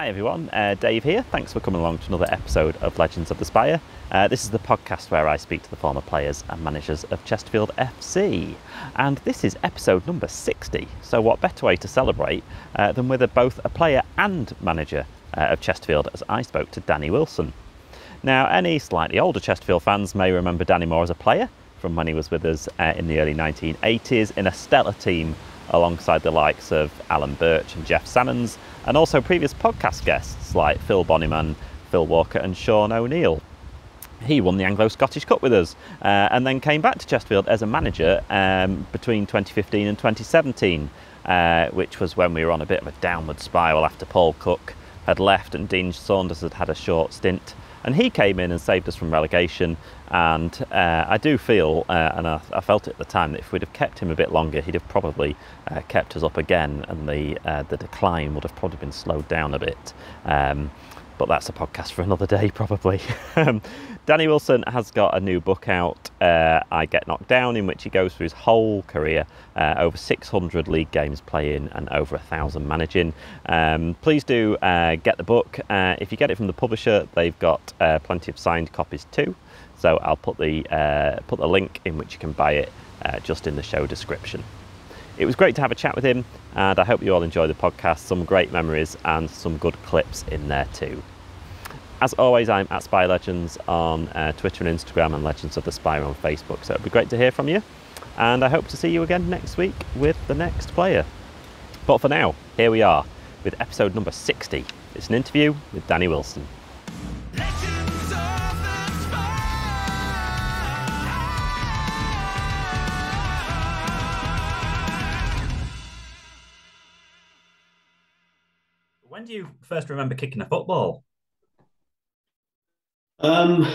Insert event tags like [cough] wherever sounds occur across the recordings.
Hi everyone, uh, Dave here. Thanks for coming along to another episode of Legends of the Spire. Uh, this is the podcast where I speak to the former players and managers of Chesterfield FC. And this is episode number 60. So, what better way to celebrate uh, than with a, both a player and manager uh, of Chesterfield as I spoke to Danny Wilson. Now, any slightly older Chesterfield fans may remember Danny Moore as a player from when he was with us uh, in the early 1980s in a stellar team alongside the likes of Alan Birch and Geoff Salmons, and also previous podcast guests like Phil Bonnyman, Phil Walker, and Sean O'Neill. He won the Anglo Scottish Cup with us uh, and then came back to Chesterfield as a manager um, between 2015 and 2017, uh, which was when we were on a bit of a downward spiral after Paul Cook had left and Dean Saunders had had a short stint and he came in and saved us from relegation. And uh, I do feel, uh, and I, I, felt it at the time, that if we'd have kept him a bit longer, he'd have probably uh, kept us up again, and the uh, the decline would have probably been slowed down a bit. Um, but that's a podcast for another day, [laughs] probably. Danny Wilson has got a new book out, uh, I Get Knocked Down, in which he goes through his whole career, uh, over 600 league games playing and over a thousand managing. Um, please do uh, get the book. Uh, if you get it from the publisher, they've got uh, plenty of signed copies too. So I'll put the uh, put the link in which you can buy it just in the show description. It was great to have a chat with him, and I hope you all enjoy the podcast. Some great memories and some good clips in there too. As always, I'm at Spire Legends on uh, Twitter and Instagram, and Legends of the Spire on Facebook. So it'd be great to hear from you, and I hope to see you again next week with the next player. But for now, here we are with episode number 60. It's an interview with Danny Wilson. When do you first remember kicking a football? Um,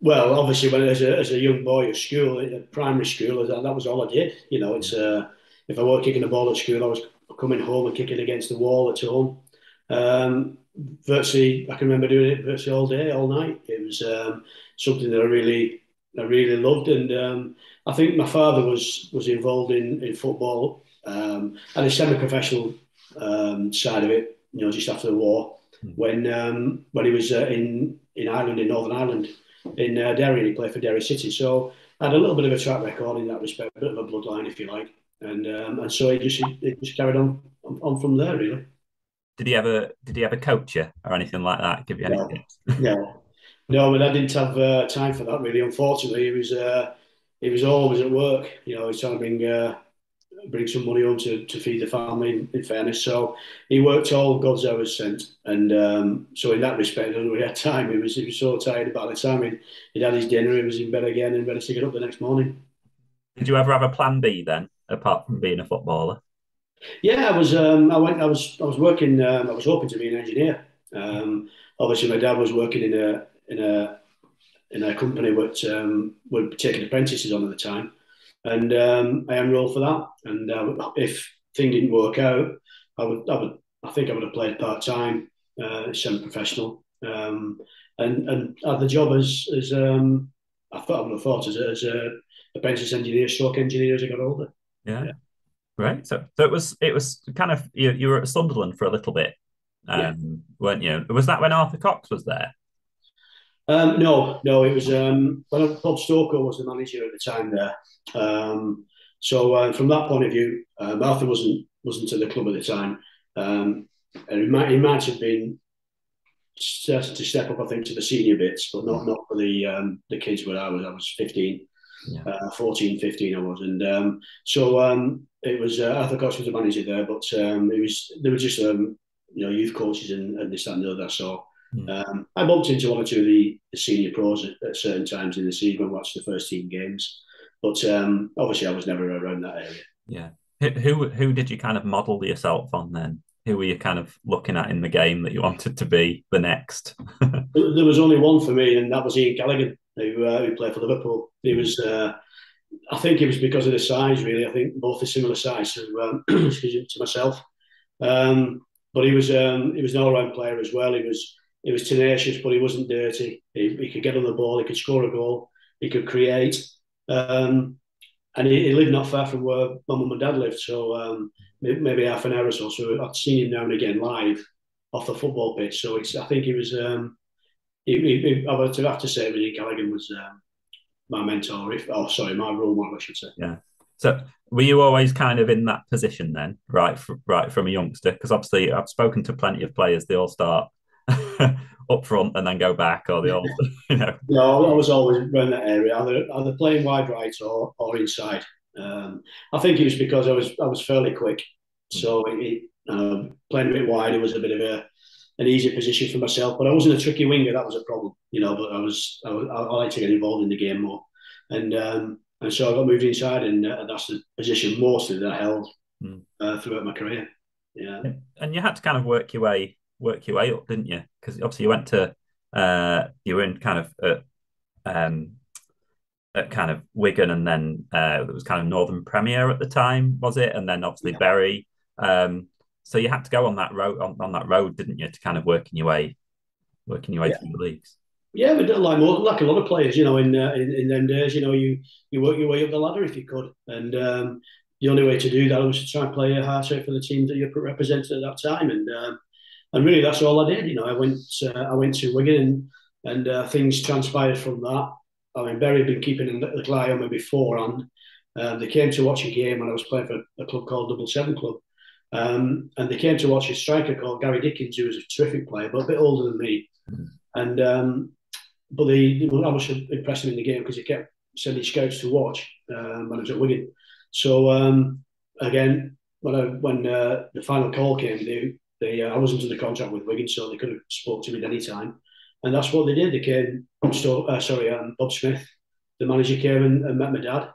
well, obviously, when as a, as a young boy at school, at primary school, that was all I did. You know, it's uh, if I weren't kicking a ball at school, I was coming home and kicking against the wall at home. Um, virtually, I can remember doing it virtually all day, all night. It was um, something that I really, I really loved, and um, I think my father was was involved in in football um, and a semi-professional um, side of it. You know, just after the war, mm. when um, when he was uh, in in Ireland, in Northern Ireland, in uh, Derry, and he played for Derry City. So I had a little bit of a track record in that respect, a bit of a bloodline, if you like. And um, and so it just it just carried on on from there, really. Did he ever did he ever coach you or anything like that? Give you any no, tips? [laughs] [laughs] no, no, but I didn't have uh, time for that really. Unfortunately, he was uh, he was always at work. You know, he's trying to bring uh, bring some money home to, to feed the family, in, in fairness. So he worked all God's hours sent. And um, so in that respect, we had time, he was, he was so tired by the time he'd, he'd had his dinner, he was in bed again and ready to get up the next morning. Did you ever have a plan B then, apart from being a footballer? Yeah, I was. Um, I went. I was. I was working. Um, I was hoping to be an engineer. Um, obviously, my dad was working in a in a in a company which um, were taking apprentices on at the time, and um, I enrolled for that. And uh, if thing didn't work out, I would, I would, I think I would have played part time, uh, semi-professional, um, and and had the job as as um, I thought I would have thought as a, as a apprentice engineer, stroke engineer as I got older. Yeah. yeah. Right. So, so it was it was kind of you, you were at Sunderland for a little bit, um, yeah. weren't you? Was that when Arthur Cox was there? Um, no, no, it was um, when Bob Stoker was the manager at the time there. Um, so uh, from that point of view, uh, Arthur wasn't wasn't at the club at the time, um, and he might he might have been starting to step up, I think, to the senior bits, but not not for the um, the kids where I was. I was 15, yeah. uh, 14, 15 I was, and um, so um, it was uh, Arthur Cox was the manager there, but um, it was there were just um, you know youth coaches and, and this that and the other. So Mm. Um, I bumped into one or two of the, the senior pros at, at, certain times in the season and watched the first team games. But um, obviously, I was never around that area. Yeah. Who who did you kind of model yourself on then? Who were you kind of looking at in the game that you wanted to be the next? [laughs] there was only one for me, and that was Ian Callaghan, who uh, who played for Liverpool. He was, uh, I think, it was because of the size. Really, I think both a similar size to um, [clears throat] to myself. Um, but he was um, he was an all round player as well. He was he was tenacious, but he wasn't dirty. He, he could get on the ball. He could score a goal. He could create. Um, and he, he, lived not far from where my mum and dad lived, so um, maybe half an hour or so. So I'd seen him now and again live. off the football pitch. So it's I think he was um, it, it, I would have to say Ian Callaghan was um, my mentor. If oh sorry, my role model, I should say. Yeah. So were you always kind of in that position then, right? right from a youngster, because obviously I've spoken to plenty of players. They all start [laughs] up front and then go back, or they old, [laughs] you know. No, I was always around that area, either either playing wide right or or inside. Um, I think it was because I was I was fairly quick, so it, playing a bit wide, it was a bit of a an easy position for myself. But I wasn't a tricky winger; that was a problem, you know. But I was I, I, I like to get involved in the game more, and um, and so I got moved inside, and uh, that's the position mostly that I held mm. uh, throughout my career. Yeah, and you had to kind of work your way work your way up, didn't you? Because obviously you went to uh, you were in kind of at, um, at kind of Wigan, and then uh, it was kind of Northern Premier at the time, was it? And then obviously yeah. Bury. Um, so you had to go on that road on, on that road, didn't you, to kind of working your way, working your way yeah. through the leagues. Yeah, but like like a lot of players, you know, in uh, in, in them days, you know, you you work your way up the ladder if you could, and um, the only way to do that was to try and play a heart out for the team that you represented at that time, and um, and really that's all I did. You know, I went uh, I went to Wigan, and, and uh, things transpired from that. I mean, Bury had been keeping a eye on me beforehand. Uh, they came to watch a game when I was playing for a club called Double Seven Club, um, and they came to watch a striker called Gary Dickens, who was a terrific player, but a bit older than me. And um, but they, I was impressed in the game because he kept sending scouts to watch um, when I was at Wigan. So um, again, when I, when uh, the final call came, they, they uh, I wasn't in the contract with Wigan, so they could have spoke to me at any time. And that's what they did. They came. uh, sorry, um, Bob Smith, the manager, came and, and met my dad.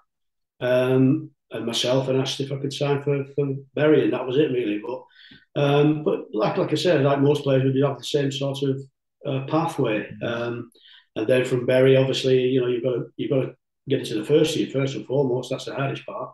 Um, and myself and asked if I could sign for, for Bury, and that was it really. But um, but like like I said, like most players, we did have the same sort of uh, pathway. Um, and then from Bury, obviously, you know, you've got to you've got to get into the first year first and foremost. That's the hardest part.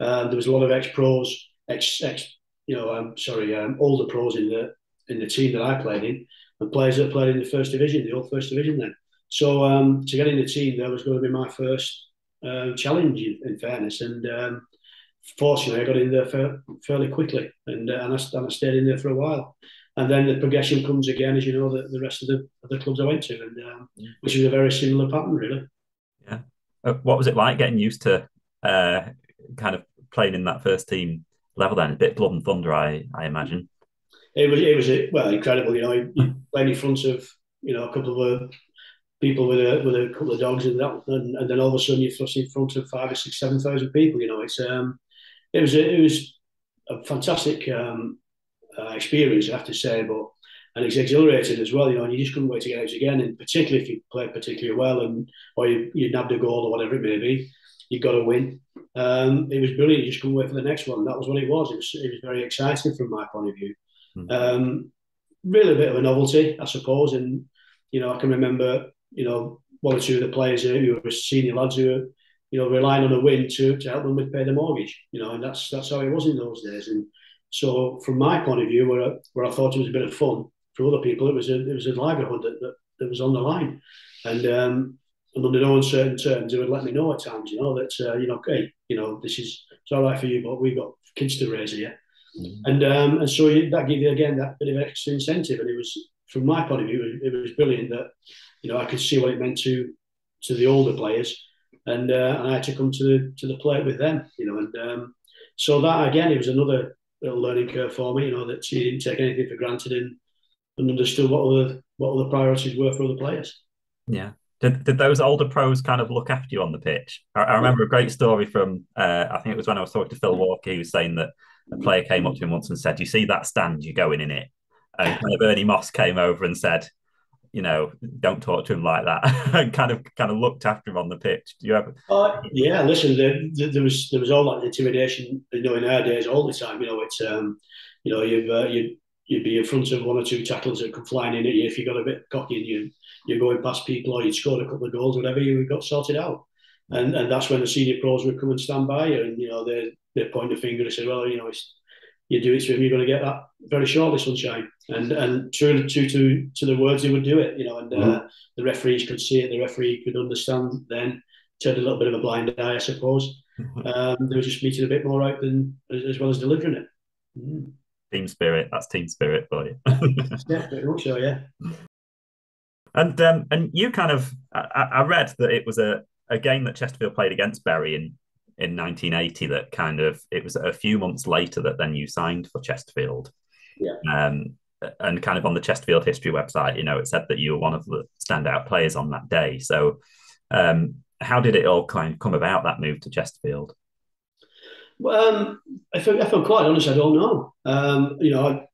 Um, there was a lot of ex pros, ex ex, you know, I'm um, sorry, um, older pros in the in the team that I played in, and players that played in the first division, the old first division then. So um, to get in the team, there was going to be my first uh, challenge, in, in, fairness. And um, fortunately, I got in there fa- fairly quickly, and, uh, and, I, and I stayed in there for a while. And then the progression comes again, as you know, the, the rest of the, the clubs I went to, and um, yeah. which is a very similar pattern, really. Yeah. Uh, what was it like getting used to uh, kind of playing in that first team level? Then a bit blood and thunder, I I imagine. It was it was well incredible. You know, playing in front of you know a couple of people with a with a couple of dogs and that, and, and then all of a sudden you're in front of five or six, seven thousand people. You know, it's um, it was a, it was a fantastic um, uh, experience, I have to say, but and it's exhilarating as well. You know, and you just couldn't wait to get out again, and particularly if you played particularly well and or you, you nabbed a goal or whatever it may be, you've got to win. Um, it was brilliant. You just couldn't wait for the next one. That was what it was. It was it was very exciting from my point of view. Mm-hmm. Um, really a bit of a novelty, I suppose, and you know, I can remember you know, one or two of the players who were senior lads who were, you know, relying on a win to, to help them with pay the mortgage, you know, and that's that's how it was in those days. And so, from my point of view, where where I thought it was a bit of fun for other people, it was a it was a livelihood that, that, that was on the line, and um, and under no uncertain terms, they would let me know at times, you know, that uh, you know, hey, you know, this is it's all right for you, but we've got kids to raise here, mm-hmm. and um, and so that gave you again that bit of extra incentive, and it was from my point of view, it was, it was brilliant that you know, I could see what it meant to to the older players, and uh, and I had to come to the to the plate with them, you know, and um, so that again, it was another little learning curve for me, you know, that you didn't take anything for granted and, and understood what other what other priorities were for other players. Yeah. Did, did those older pros kind of look after you on the pitch? I, I remember a great story from uh, I think it was when I was talking to Phil Walker. He was saying that a player came up to him once and said, "You see that stand? You're going in it." And kind of Ernie Moss came over and said, you know, don't talk to him like that, [laughs] and kind of kind of looked after him on the pitch. Do you ever? Uh, yeah, listen, there, there, was there was all that intimidation, you know, in our days all the time. You know, it's um, you know, you've uh, you you'd be in front of one or two tackles that come flying in at you if you got a bit cocky and you you're going past people or you'd scored a couple of goals, whatever you got sorted out. And and that's when the senior pros would come and stand by you, and you know they they point the finger and say, well, you know, it's you do it to him, you're going to get that very shortly, sunshine. And and true, to to to the words, he would do it, you know. And uh, mm-hmm. the referees could see it, the referee could understand. Then turned a little bit of a blind eye, I suppose. Mm-hmm. Um, they were just meeting a bit more out than as, well as delivering it. Mm. Team spirit. That's team spirit for you. yeah, very much so. Yeah. And um, and you kind of I, I read that it was a, a game that Chesterfield played against Bury in in 1980 that kind of it was a few months later that then you signed for Chesterfield. Yeah. Um, and kind of on the Chesterfield history website, you know, it said that you were one of the standout players on that day. So, um, how did it all kind of come about that move to Chesterfield? Well, um, if, I, if I'm quite honest, I don't know. Um, you know, I,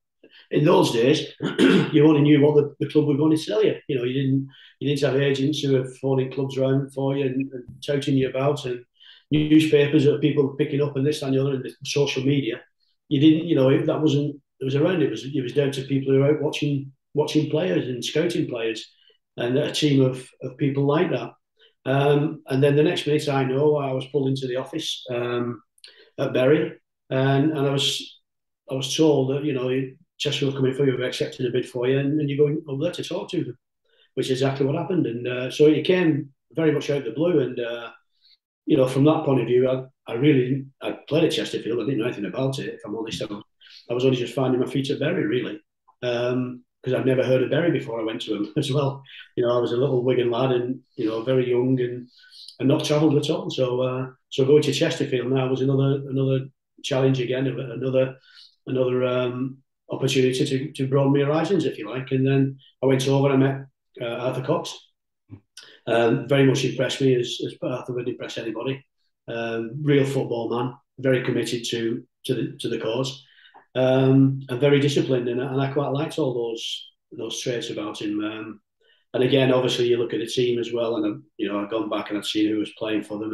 in those days, [clears throat] you only knew what the, the, club were going to sell you. You know, you didn't you didn't have agents who were phoning clubs around for you and, and touting you about, and newspapers that people picking up and this and the other, and social media. You didn't, you know, that wasn't it was around. It was it was down to people who were out watching watching players and scouting players, and a team of of people like that. Um, and then the next minute, I know I was pulled into the office um, at Bury, and and I was I was told that you know Chester will come in for you, we've accepted a bid for you, and, and you're going over there to talk to them, which is exactly what happened. And uh, so it came very much out of the blue, and uh, you know from that point of view, I, I really I played at Chesterfield. I didn't know anything about it, if I'm honest. I was only just finding my feet at Bury, really, because um, I'd never heard of Bury before I went to him [laughs] as well. You know, I was a little Wigan lad and you know very young and and not travelled at all. So uh, so going to Chesterfield now was another another challenge again, another another um, opportunity to to broaden my horizons, if you like. And then I went over and I met uh, Arthur Cox. Um, very much impressed me as, as Arthur would impress anybody. Um, real football man, very committed to to the to the cause um, and very disciplined, and, and I quite liked all those those traits about him. Um, and again, obviously, you look at the team as well, and you know, I've gone back and I've seen who was playing for them,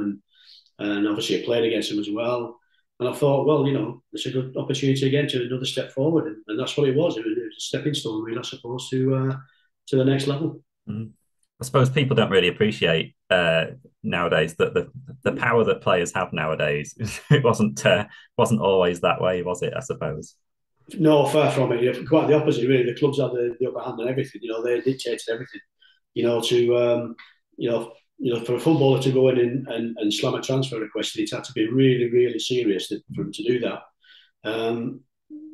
and and obviously I played against them as well. And I thought, well, you know, it's a good opportunity again to another step forward, and, and that's what it was. It was, it was a stepping stone, really, I suppose, to uh, to the next level. Mm. I suppose people don't really appreciate uh, nowadays that the the power that players have nowadays [laughs] it wasn't uh, wasn't always that way, was it? I suppose. No, far from it. Quite the opposite, really. The clubs had the, the upper hand on everything. You know, they dictated everything. You know, to um, you know, you know, for a footballer to go in and, and, and slam a transfer request, it had to be really, really serious for him to do that. Um,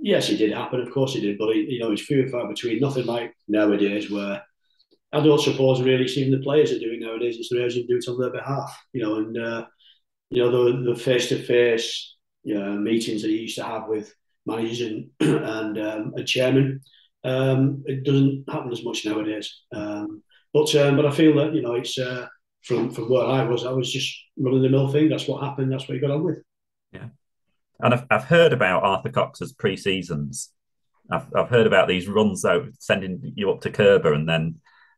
yes, it did happen. Of course, it did. But it, you know, it's few and far between. Nothing like nowadays where I don't suppose really even the players are doing nowadays. It's the agent do it on their behalf, you know, and uh, you know the face to face meetings that he used to have with managers and [clears throat] and, um, chairman. Um, it doesn't happen as much nowadays. Um, but um, but I feel that you know it's uh, from from where I was, I was just running the mill thing. That's what happened. That's what you got on with. Yeah, and I've I've heard about Arthur Cox's pre seasons. I've I've heard about these runs out, sending you up to Curbar and then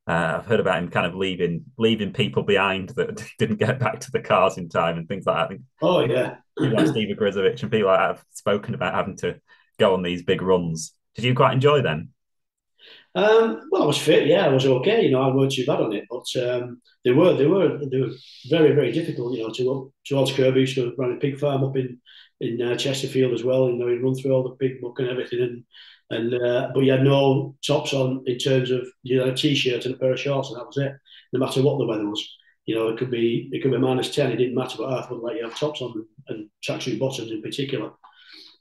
uh, I've heard about him kind of leaving leaving people behind that [laughs] didn't get back to the cars in time and things like that. I think, oh yeah, like [clears throat] Steve Ogrizovic and people like that have spoken about having to go on these big runs. Did you quite enjoy them? Um, well, I was fit. Yeah, I was okay. You know, I weren't too bad on it, but um, they were they were they were very very difficult. You know, to towards Curbar, used to run a pig farm up in in uh, Chesterfield as well. You know, he'd run through all the pig muck and everything, and and uh, but you had no tops on in terms of you know a t-shirt and a pair of shorts, and that was it. No matter what the weather was, you know, it could be it could be minus ten. It didn't matter, but Arthur wouldn't let you have tops on and tracksuit bottoms in particular.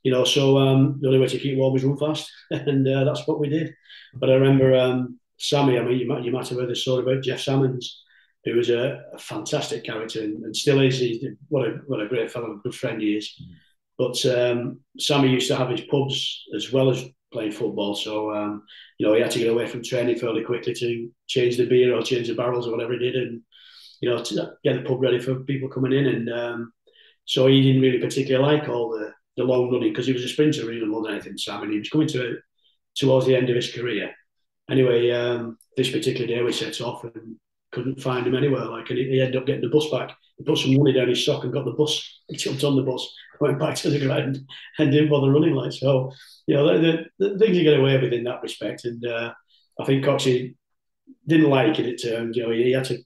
You know, so um, the only way to keep warm was run fast, [laughs] and uh, that's what we did. But I remember um, Sammy. I mean, you might you might have heard the story about Geoff Salmons, who was a, a fantastic character and, and, still is. He's what a what a great fellow, a good friend he is. But um, Sammy used to have his pubs as well as playing football. So um, you know he had to get away from training fairly quickly to change the beer or change the barrels or whatever he did, and you know to get the pub ready for people coming in. And um, so he didn't really particularly like all the the long running because he was a sprinter really more than anything. Sam, and he was coming to towards the end of his career. Anyway, um, this particular day we set off and couldn't find him anywhere. Like, and he, he, ended up getting the bus back. He put some money down his sock and got the bus. He jumped on the bus, [laughs] went back to the ground, [laughs] and didn't bother running. Like so, you know, the, the, the things you get away with in that respect. And uh, I think Coxie didn't like it at times. You know, he, he, had to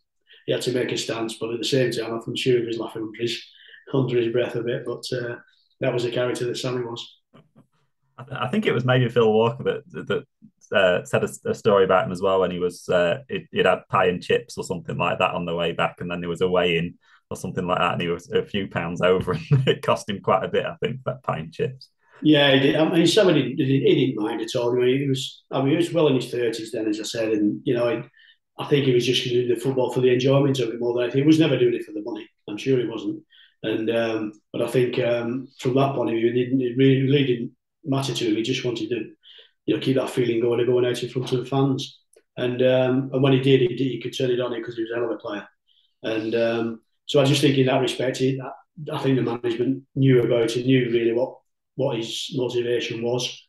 he had to make a stance, but at the same time, I'm sure he was laughing under his [laughs] under his breath a bit. But uh, that was the character that Sammy was. I think it was maybe Phil Walker that that uh, said a, a, story about him as well when he was uh, it, would had pie and chips or something like that on the way back, and then there was a weigh in or something like that, and he was a few pounds over, [laughs] and it cost him quite a bit, I think, that pie and chips. Yeah, he did. I mean, somebody didn't, he didn't mind at all. I mean, he was, I mean, he was well in his thirties then, as I said, and you know, he, I think he was just doing the football for the enjoyment of it more than anything. He was never doing it for the money. I'm sure he wasn't. And um, but I think um, from that point of view, he, didn't, really, really didn't matter to him. He just wanted to, you know, keep that feeling going and going out in front of the fans. And um, and when he did, he, did, he could turn it on because he was a hell of a player. And um, so I just think in that respect, he, I think the management knew about it, knew really what what his motivation was.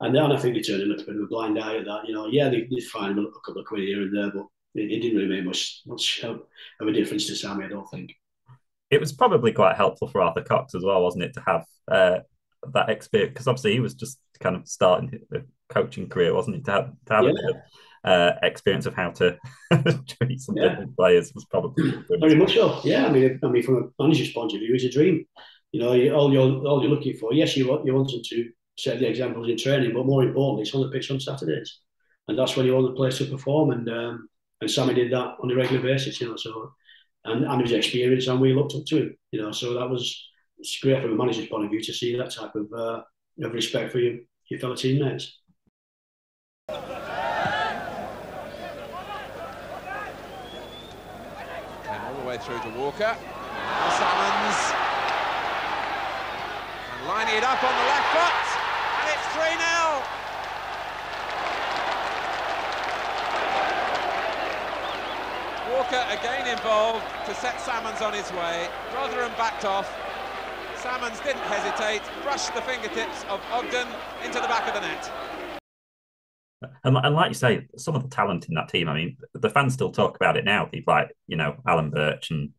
And then I think they turned a little bit of a blind eye at that. You know, yeah, they did find a couple of quid here and there, but it, it didn't really make much much of a difference to Sammy. I don't think. It was probably quite helpful for Arthur Cox as well, wasn't it, to have uh, that experience? Because obviously he was just kind of starting the coaching career, wasn't he? To have, to have yeah. a bit of uh, experience of how to [laughs] treat some yeah. different players was probably [clears throat] very much so. Yeah, I mean, I mean, from a manager's point of view, it's a dream. You know, all you're all you're looking for. Yes, you want you want them to set the examples in training, but more importantly, it's on the pitch on Saturdays, and that's when you want the players to perform. And um, and Sammy did that on a regular basis. You know, so and and his experience, and we looked up to him. You know, so that was it's great from a manager's point of view to see that type of uh, of respect for your your fellow teammates. And all the way through to Walker. Now Salmons. And lining it up on the left foot. And it's 3-0. Walker again involved to set Salmons on his way. Rotherham backed off. Salmons didn't hesitate, brushed the fingertips of Ogden into the back of the net. And, and like you say, some of the talent in that team, I mean, the fans still talk about it now. People like, you know, Alan Birch and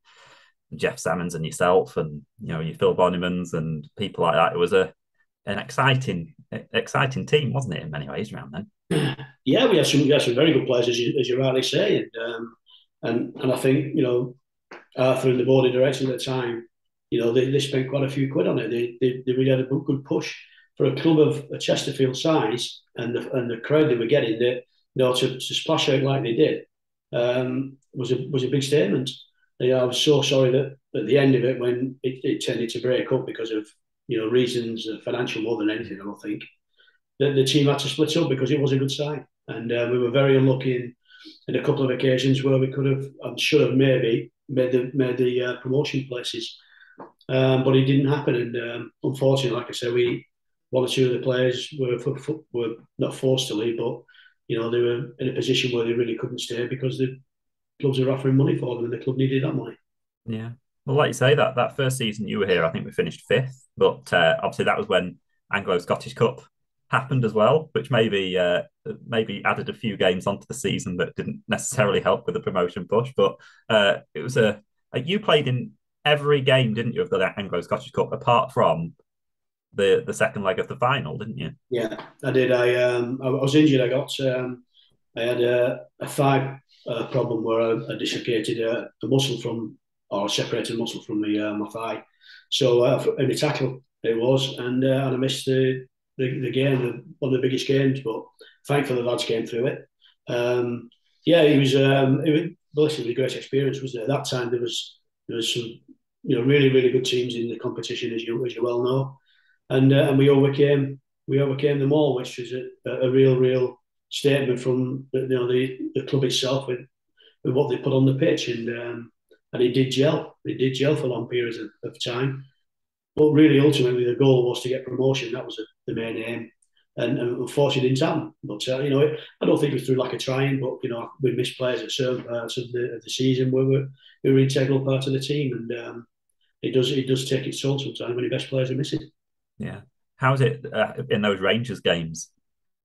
Geoff Salmons and yourself and, you know, your Phil Bonnymans and people like that. It was a an exciting exciting team, wasn't it, in many ways around then? [clears throat] Yeah, we had some, we had some very good players, as you, as you rightly say. And, um, and, and I think, you know, Arthur and the board of directors at the time, you know, they, they spent quite a few quid on it. They, they, they really had a good push for a club of a Chesterfield size and the, and the crowd they were getting, that you know, to, to splash out like they did um, was a was a big statement. Yeah, I was so sorry that at the end of it, when it, it tended to break up because of you know reasons, uh, financial more than anything, I don't think that the team had to split up because it was a good sign, and uh, we were very unlucky in, in a couple of occasions where we could have and should have maybe made the made the uh, promotion places, um, but it didn't happen, and um, unfortunately, like I said, we one or two of the players were were not forced to leave, but you know they were in a position where they really couldn't stay because the clubs were offering money for them, and the club needed that money. Yeah, well, like you say, that that first season you were here, I think we finished fifth, but uh, obviously that was when Anglo Scottish Cup happened as well, which maybe uh, maybe added a few games onto the season that didn't necessarily help with the promotion push. But uh, it was a, a you played in every game, didn't you, of the Anglo Scottish Cup, apart from the the second leg of the final, didn't you? Yeah, I did. I um I was injured. I got um I had a, a thigh uh, problem where I, I dislocated a, a, muscle from or separated muscle from the uh, my thigh. So uh, the tackle it was, and uh, and I missed the the, the game, one of the biggest games. But thankfully the lads came through it. Um, yeah, it was um, it was, a great experience. Was there at that time? There was there was some you know really really good teams in the competition, as you as you well know and uh, and we overcame we overcame them all, which was a, a real real statement from you know the, the club itself with, with what they put on the pitch, and um, and it did gel. It did gel for long periods of, of time. But really, ultimately, the goal was to get promotion. That was the main aim. And, and unfortunately, it didn't happen. But uh, you know, it, I don't think it was through lack of trying. But you know, we missed players at certain parts of the, of the season where we were, we were integral part of the team, and um, it does it does take its toll sometimes when your best players are missing. Yeah. How's it uh, in those Rangers games?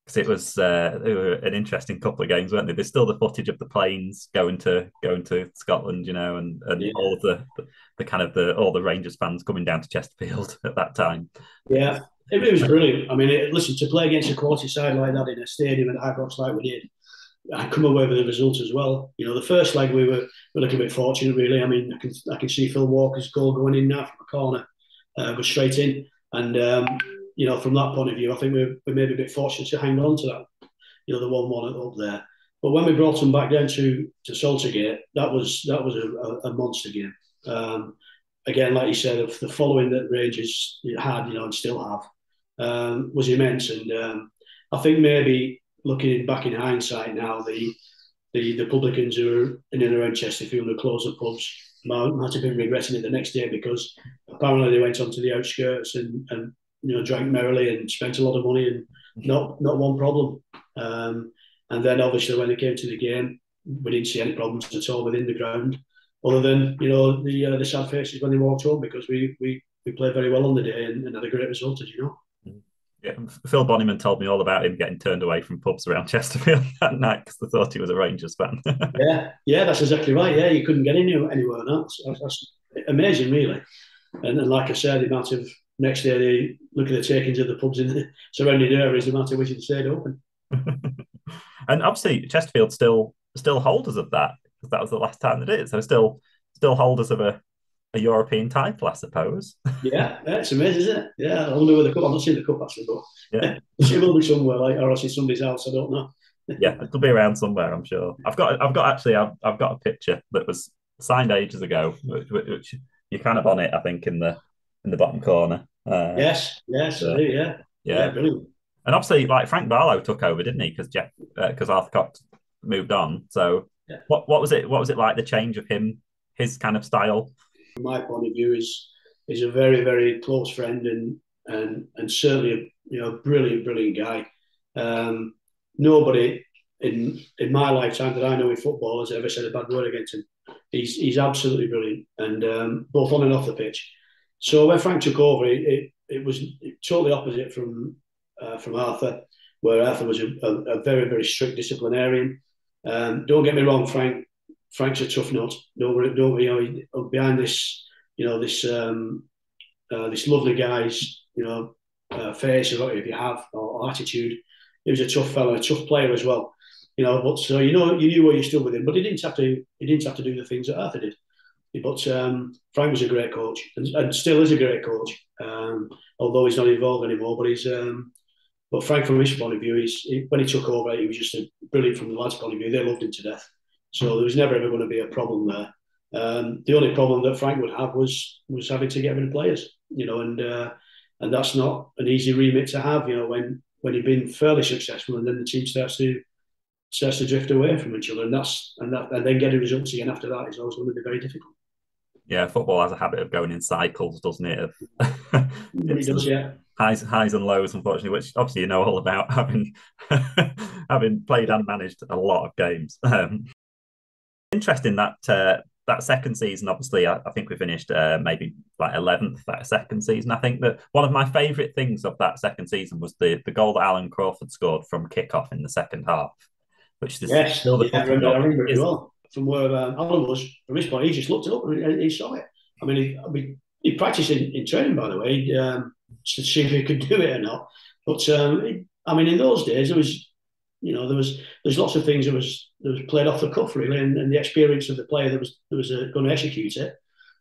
Because it was uh, were an interesting couple of games, weren't they? There's still the footage of the planes going to going to Scotland, you know, and, and yeah. all the, the, the kind of the all the Rangers fans coming down to Chesterfield [laughs] at that time. Yeah, it, it was brilliant. I mean, it, listen to play against a quality side like that in a stadium at Ibrox like we did. I come away with the result as well. You know, the first leg we were, we were a little bit fortunate, really. I mean, I can I can see Phil Walker's goal going in now from a corner, uh, go straight in. And um, you know, from that point of view, I think we're, we maybe a bit fortunate to hang on to that. You know, the one-one up there. But when we brought them back down to to Saltergate, that was that was a, a, monster game. Um, again, like you said, the following that Rangers had, you know, and still have, um, was immense. And um, I think maybe looking back in hindsight now, the the, the publicans who are in and around Chesterfield who closed the pubs might, might have been regretting it the next day because apparently they went onto the outskirts and, and you know drank merrily and spent a lot of money and not not one problem. Um, and then obviously when they came to the game, we didn't see any problems at all within the ground, other than you know the uh, the sad faces when they walked home because we we, we played very well on the day and, and had a great result, as you know. Phil Bonnyman told me all about him getting turned away from pubs around [laughs] Chesterfield that night because they thought he was a Rangers fan. [laughs] yeah, yeah, that's exactly right. Yeah, you couldn't get anywhere, anywhere else. That's, that's amazing, really. And, and like I said, the amount of next day they look at the takings of the pubs in the [laughs] surrounding areas, the amount of which they stayed open. and obviously, Chesterfield still still holders of that because that was the last time they did it. So still still holders of a a European title, I suppose. [laughs] yeah, yeah, it's amazing, isn't it? Yeah, I wonder where the cup. I've not seen the cup actually, but yeah, [laughs] it will be somewhere, like, or it's somebody's house. I don't know. [laughs] yeah, it'll be around somewhere, I'm sure. I've got, I've got actually, I've, I've got a picture that was signed ages ago, which, which you're kind of on it, I think, in the in the bottom corner. Uh, yes, yes, so, yeah, yeah, yeah, brilliant. And obviously, like Frank Barlow took over, didn't he? Because Jeff, because uh, Arthur Cox moved on. So, yeah. what what was it? What was it like? The change of him, his kind of style from my point of view, is is a very very close friend and and and certainly a you know brilliant brilliant guy. Um, nobody in in my lifetime that I know in football has ever said a bad word against him. He's he's absolutely brilliant, and um, both on and off the pitch. So when Frank took over, it it, it was totally opposite from uh, from Arthur, where Arthur was a, a, a very very strict disciplinarian. Um, don't get me wrong, Frank Frank's a tough nut. Don't, don't you know behind this, you know this um, uh, this lovely guy's you know uh, face or if you have or, attitude. He was a tough fellow, a tough player as well. You know, but so you know you knew where you stood with him, but he didn't have to. He didn't have to do the things that Arthur did. But um, Frank was a great coach and, and, still is a great coach. Um, although he's not involved anymore, but he's. Um, but Frank, from his point of view, he's he, when he took over, he was just a brilliant from the lads' point of view. They loved him to death. So there was never ever going to be a problem there. Um, the only problem that Frank would have was was having to get rid of players, you know, and uh, and that's not an easy remit to have, you know, when when you've been fairly successful and then the team starts to starts to drift away from each other, and that's and that and then getting results again after that is always going to be very difficult. Yeah, football has a habit of going in cycles, doesn't it? [laughs] it does, yeah. Highs, highs and lows, unfortunately, which obviously you know all about [laughs] having [laughs] having played and managed a lot of games. Um, interesting that uh, that second season. Obviously, I, I think we finished uh, maybe like eleventh that second season. I think that one of my favourite things of that second season was the the goal that Alan Crawford scored from kickoff in the second half, which is yes, still the yeah, I remember, I remember it well. From where um, Alan was, from his point, he just looked it up and he saw it. I mean, he, I mean, he practiced in, in training, by the way, um, to see if he could do it or not. But um, I mean, in those days, there was you know, there was there's lots of things that was that was played off the cuff really, and, and the experience of the player that was that was uh, going to execute it.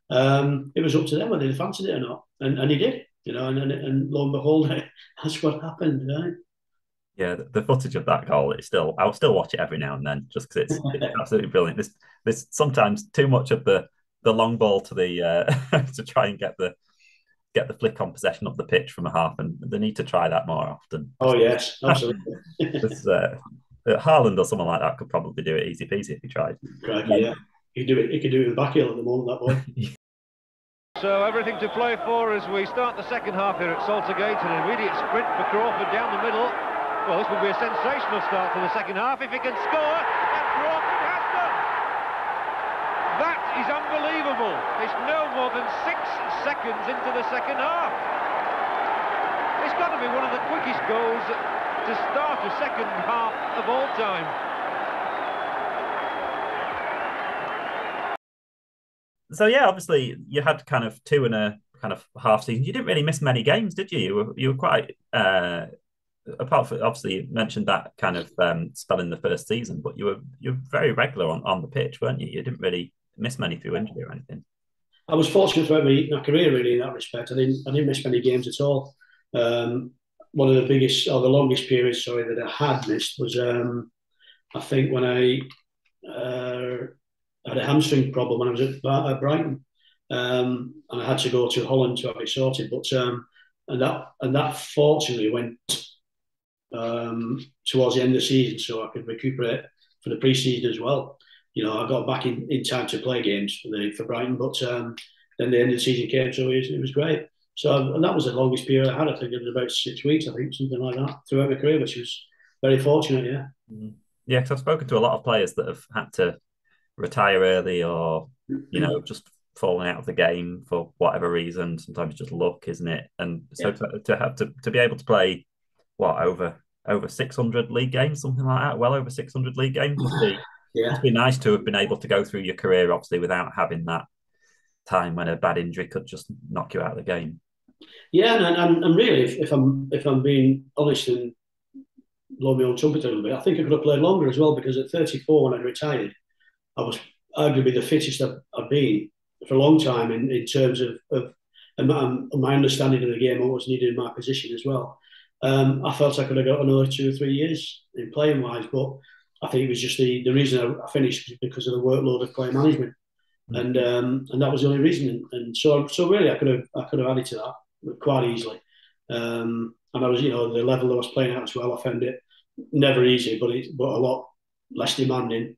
Um, it was up to them whether they fancied it or not, and, and he did, you know, and, and, and lo and behold, [laughs] that's what happened, right? Yeah, the, the footage of that goal is still I'll still watch it every now and then just because it's, it's [laughs] absolutely brilliant. There's there's sometimes too much of the the long ball to the uh, [laughs] to try and get the get the flick on possession of the pitch from a half, and they need to try that more often. Oh yes, absolutely. [laughs] uh, Haaland or someone like that could probably do it easy peasy if he tried. yeah, he could do it. He could do it in the back heel at the moment. That boy. [laughs] So everything to play for as we start the second half here at Saltergate. An immediate sprint for Crawford down the middle. Well, this will be a sensational start to the second half if he can score. And Crawford has done. That is unbelievable. It's no more than six seconds into the second half. It's got to be one of the quickest goals to start a second half of all time. So yeah, obviously you had kind of two and a kind of half season. You didn't really miss many games, did you? You were, you were quite uh, apart from obviously you mentioned that kind of um, spell in the first season, but you were you were very regular on, on the pitch, weren't you? You didn't really miss many through injury or anything. I was fortunate throughout my, my career, really, in that respect. I didn't, I didn't miss many games at all. Um, one of the biggest or the longest periods, sorry, that I had missed was, um, I think, when I uh, had a hamstring problem when I was at, at Brighton, um, and I had to go to Holland to have it sorted. But um, and that and that fortunately went um, towards the end of the season, so I could recuperate for the pre-season as well. You know, I got back in, in time to play games for the for Brighton, but um, then the end of the season came, so it was, it was great. So and that was the longest period I had. I think it was about six weeks, I think, something like that, throughout my career, which was very fortunate. Yeah. Mm-hmm. Yeah, because I've spoken to a lot of players that have had to retire early or you know just falling out of the game for whatever reason. Sometimes just luck, isn't it? And so yeah. to, to have to, to be able to play what over over six hundred league games, something like that, well over six hundred league games yeah. must be nice to have been able to go through your career, obviously, without having that time when a bad injury could just knock you out of the game. Yeah, and, and, and really, if, if I'm if I'm being honest and blow my own trumpet a little bit, I think I could have played longer as well because at 34 when I retired, I was arguably the fittest I've, I've been for a long time in, in terms of, of my, my understanding of the game, what was needed in my position as well. Um, I felt I could have got another two or three years in playing wise, but I think it was just the, the reason I finished was because of the workload of player management, mm. and um, and that was the only reason. And, and, so so really, I could have I could have added to that quite easily. Um, and I was you know the level I was playing at as well. I found it never easy, but it but a lot less demanding.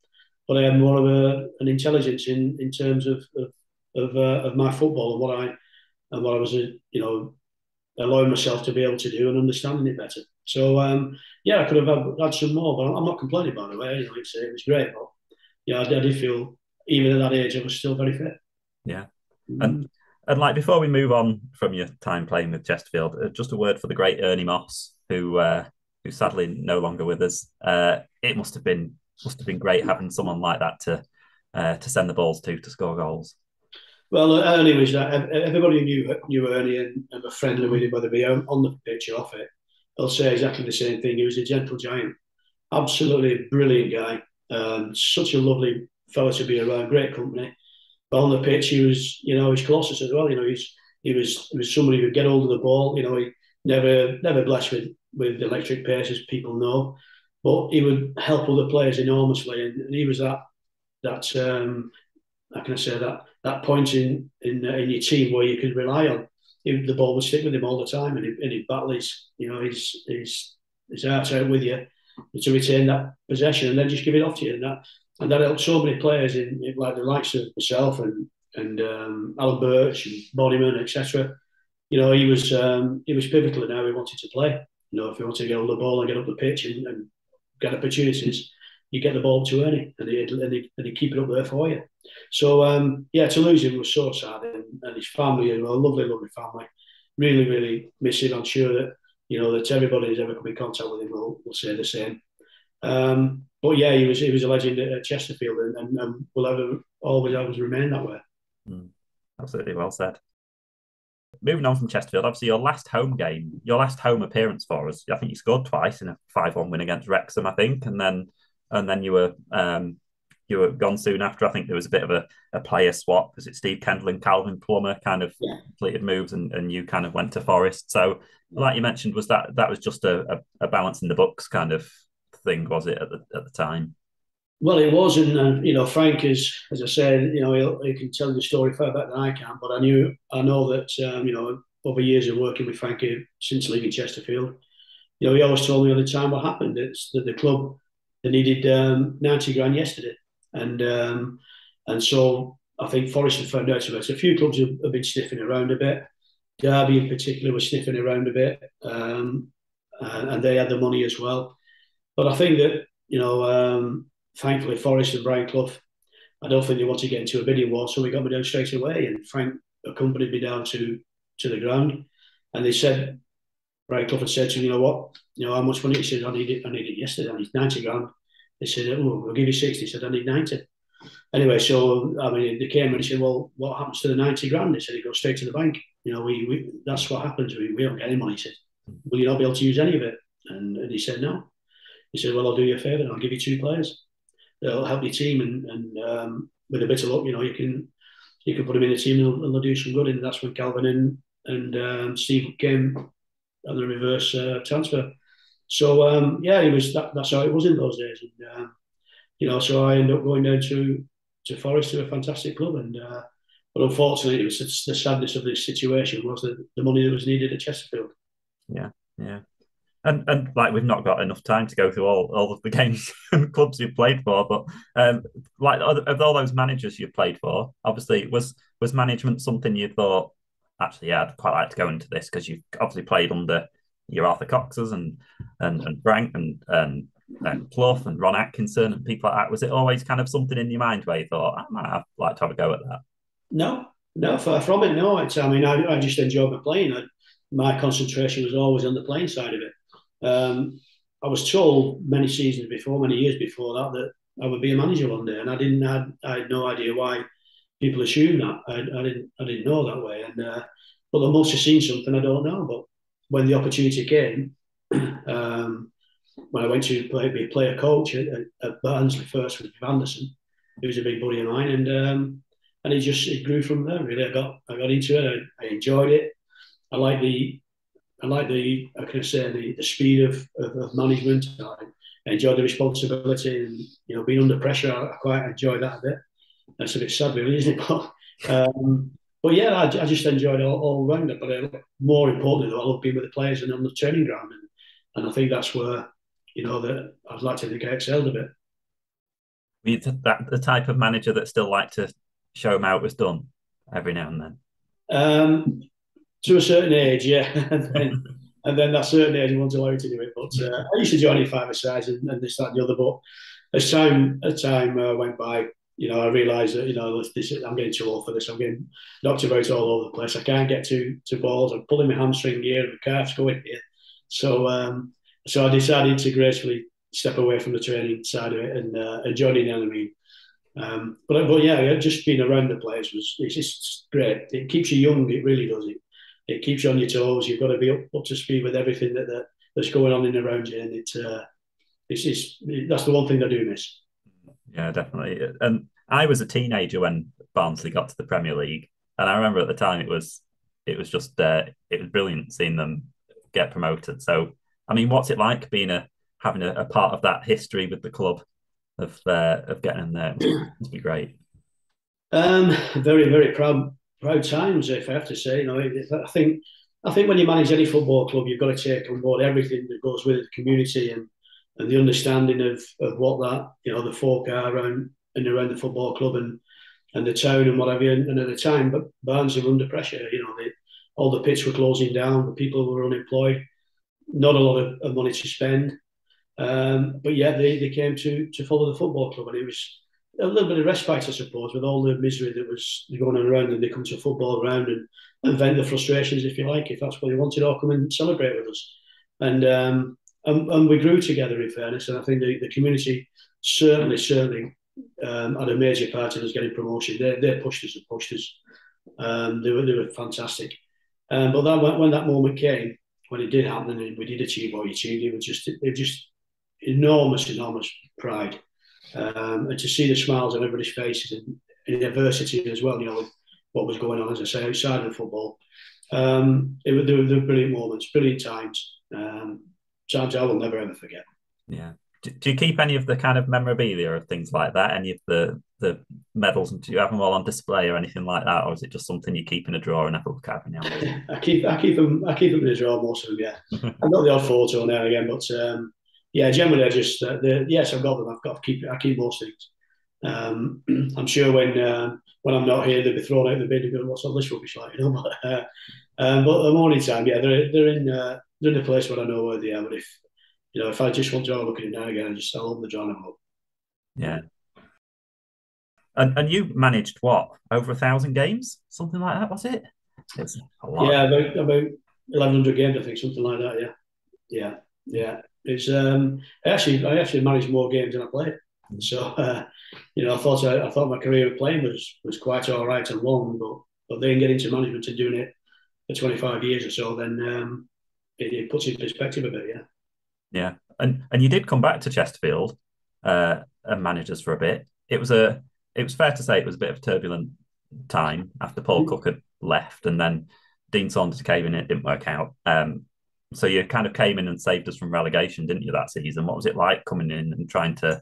But I had more of a, an intelligence in in terms of of of, uh, of my football and what I and what I was, uh, you know, allowing myself to be able to do and understanding it better. So um, yeah, I could have had, had, some more, but I'm not complaining by the way. You know, it's, it was great, but yeah, I, I, did feel even at that age I was still very fit. Yeah, mm. and and like before we move on from your time playing with Chesterfield, uh, just a word for the great Ernie Moss, who uh, who's sadly no longer with us. Uh, it must have been must have been great having someone like that to uh, to send the balls to to score goals. Well, Ernie was that. Everybody knew knew Ernie and, and were friendly with him, whether it be on the pitch or off it. They'll say exactly the same thing. He was a gentle giant, absolutely brilliant guy. Um, such a lovely fellow to be around. Great company. But on the pitch, he was, you know, he's Colossus as well. You know, he's he was he was somebody who would get hold of the ball. You know, he never never blessed with with electric pace, as people know, but he would help other players enormously, and, and he was that that um, how can I say that that point in in, uh, in your team where you could rely on. He, the ball would stick with him all the time, and he, and he battle his you know his his his heart out with you to retain that possession, and then just give it off to you. And that and that helped so many players in, in like the likes of myself and and um, Alan Birch and Bonnyman, etc. You know, he was um, he was pivotal in how he wanted to play. You know, if he wanted to get on the ball and get up the pitch and, and get opportunities, you get the ball to Ernie, and he and he, and he keep it up there for you. So um, yeah, to lose him was so sad, and, and his family as well, lovely, lovely family. Really, really miss him. I'm sure that you know that everybody who's ever come in contact with him will, will say the same. Um, but yeah, he was he was a legend at Chesterfield, and, and, and will ever always always remain that way. Mm, absolutely well said. Moving on from Chesterfield, obviously your last home game, your last home appearance for us. I think you scored twice in a five-one win against Wrexham, I think, and then and then you were um, you were gone soon after. I think there was a bit of a, a player swap. Was it Steve Kendall and Calvin Plummer kind of yeah. completed moves, and, and you kind of went to Forest. So, like you mentioned, was that that was just a, a, a balance in the books kind of thing, was it at the at the time? Well, it was, and uh, you know, Frank is, as I said, you know, he can tell the story far better than I can. But I knew, I know that, um, you know, over years of working with Frankie since leaving Chesterfield, you know, he always told me all the time what happened. It's that the club they needed um, ninety grand yesterday, and um, and so I think Forest have found out about it. A few clubs have, have, been sniffing around a bit. Derby in particular was sniffing around a bit, um, and, and, they had the money as well. But I think that you know, um, thankfully, Forest and Brian Clough, I don't think they want to get into a bidding war, so we got me down straight away. And Frank accompanied me down to to the ground, and they said, Brian Clough said to me, you know what, you know how much money? He said, I need it, I need it yesterday. I need ninety grand. They said, oh, we'll give you 60. He said, I need 90. Anyway, so, I mean, they came and he said, well, what happens to the 90 grand? They said, it goes straight to the bank. You know, we, we that's what happens. We, we don't get any money. He said, will you not be able to use any of it? And, and he said, no. He said, well, I'll do you a favour and I'll give you two players. They'll help your team and, and um, with a bit of luck, you know, you can you can put them in the team and they'll, and they'll do some good. And that's when Calvin and, and um, Steve came on the reverse uh, transfer. So um, yeah, it was that, that's how it was in those days. And um, you know, so I ended up going down to to Forest to a fantastic club, and uh, but unfortunately, it was the sadness of this situation was that the money that was needed at Chesterfield. Yeah, yeah. And, and like we've not got enough time to go through all, all of the [laughs] games and clubs you've played for, but um, like of all those managers you've played for, obviously was was management something you thought actually yeah I'd quite like to go into this because you've obviously played under your Arthur Coxes and and and Frank and and, and Clough and Ron Atkinson and people like that. Was it always kind of something in your mind where you thought I might have, like to have a go at that? No, no, far from it. No, it's, I mean, I, I just enjoyed playing. I, my concentration was always on the playing side of it. Um, I was told many seasons before, many years before that, that I would be a manager one day, and I didn't. I, I had no idea why people assume that. I, I didn't. I didn't know that way. And uh, but they must have seen something I don't know. When the opportunity came, [clears throat] um, when I went to play, be player coach at, at Barnsley first with Anderson, he was a big buddy of mine, and um, and it just it grew from there. Really, I got I got into it. I, I enjoyed it. I like the I like the I can say the, the speed of, of, of management. I enjoy the responsibility and you know being under pressure. I, I quite enjoy that a bit. That's a bit sad, really, isn't it? [laughs] But um, but yeah, I, I just enjoyed it all, all round it. But uh, more importantly, though, I love being with the players and on the training ground, and, and I think that's where you know that I'd like to think I excelled a bit. You that the type of manager that still like to show them how it was done every now and then? Um, to a certain age, yeah. [laughs] and, then, and then that certain age, you want to allow to do it. But uh, I used to join in five sides and, and this, that, and the other. But as time as time uh, went by, you know, I realised that you know this, I'm getting too old for this. I'm getting knocked about all over the place. I can't get to to balls. I'm pulling my hamstring here, the calf's going here. So um, so I decided to gracefully step away from the training side of it and uh, and join in. I mean, um, but but yeah, just being around the place was it's just great. It keeps you young. It really does. It it keeps you on your toes. You've got to be up, up to speed with everything that, that that's going on in around you, and it, uh, it's, it's it, that's the one thing I do miss. Yeah, definitely. And I was a teenager when Barnsley got to the Premier League, and I remember at the time it was it was just uh, it was brilliant seeing them get promoted. So, I mean, what's it like being a having a, a part of that history with the club of uh, of getting in there? It must be great. Um, very very proud proud times, if I have to say. You know, I think I think when you manage any football club, you've got to take on board everything that goes with the community and and the understanding of, of what that you know the folk are around and around the football club and and the town and whatever. And, and at the time, but Barnes were under pressure. You know, they, all the pits were closing down. The people were unemployed. Not a lot of, of money to spend. Um, but yeah, they, they came to to follow the football club, and it was a little bit of respite, I suppose, with all the misery that was going on around, and they come to a football ground and, and vent the frustrations, if you like, if that's what they wanted, or come and celebrate with us. And um, and, and, we grew together, in fairness, and I think the, the community certainly, certainly um, had a major part in us getting promotion. They, they pushed us and pushed us. Um, they were they were fantastic. Um, but that when that moment came, when it did happen, and we did achieve what we achieved, it was just it was just enormous, enormous pride um, and to see the smiles on everybody's faces and, and adversity as well, you know, what was going on, as I say, outside of football. Um, it, they, were, were brilliant moments, brilliant times, um, times I will never ever forget. Yeah. Do, do, you keep any of the kind of memorabilia or things like that? Any of the the medals, and do you have them all on display or anything like that, or is it just something you keep in a drawer and have a look at now? [laughs] I keep I keep them I keep them in a drawer most of them. Yeah, [laughs] I've got the odd photo now again, but um, yeah, generally I just uh, the, yes, I've got them. I've got to keep I keep most things. Um, [clears throat] I'm sure when uh, when I'm not here, they'll be thrown out in the bin and go, "What's all this rubbish like?" [laughs] You know. But, uh, um, but the morning time, yeah, they're they're in uh, in a place where I know where they are. But if you know, if I just want to have a look at it now again, I just I'll open the and have. Yeah. And and you managed what over a thousand games, something like that, was it? It's a lot. Yeah, about about eleven hundred games, I think, something like that. Yeah, yeah, yeah. It's um, actually I actually managed more games than I played. So uh, you know, I thought I, I, thought my career of playing was was quite all right and long, but but then getting into management and doing it for 25 years or so, then um, it, it, puts in perspective a bit. Yeah. Yeah, and and you did come back to Chesterfield uh, and manage us for a bit. It was a it was fair to say it was a bit of a turbulent time after Paul mm-hmm. Cook had left, and then Dean Saunders came in. It didn't work out. Um, so you kind of came in and saved us from relegation, didn't you, that season? What was it like coming in and trying to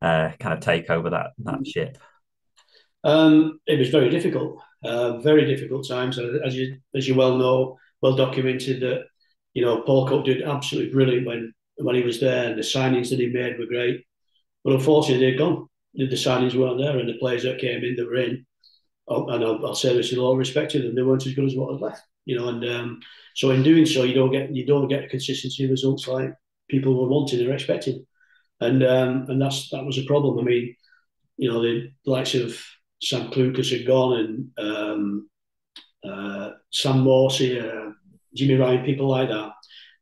uh, kind of take over that that ship? Um, it was very difficult, uh, very difficult times, as you as you well know, well documented that you know Paul Cook did absolutely brilliant when when he was there, and the signings that he made were great. But unfortunately, they'd gone. The signings weren't there, and the players that came in that were in, oh, and I'll, I'll say this in all respect to them, they weren't as good as what was left. You know, and um, so in doing so, you don't get you don't get consistency results like people were wanting or expecting, and um, and that's that was a problem. I mean, you know, the likes of Sam Clucas had gone and um, uh, Sam Morsy, uh, Jimmy Ryan, people like that,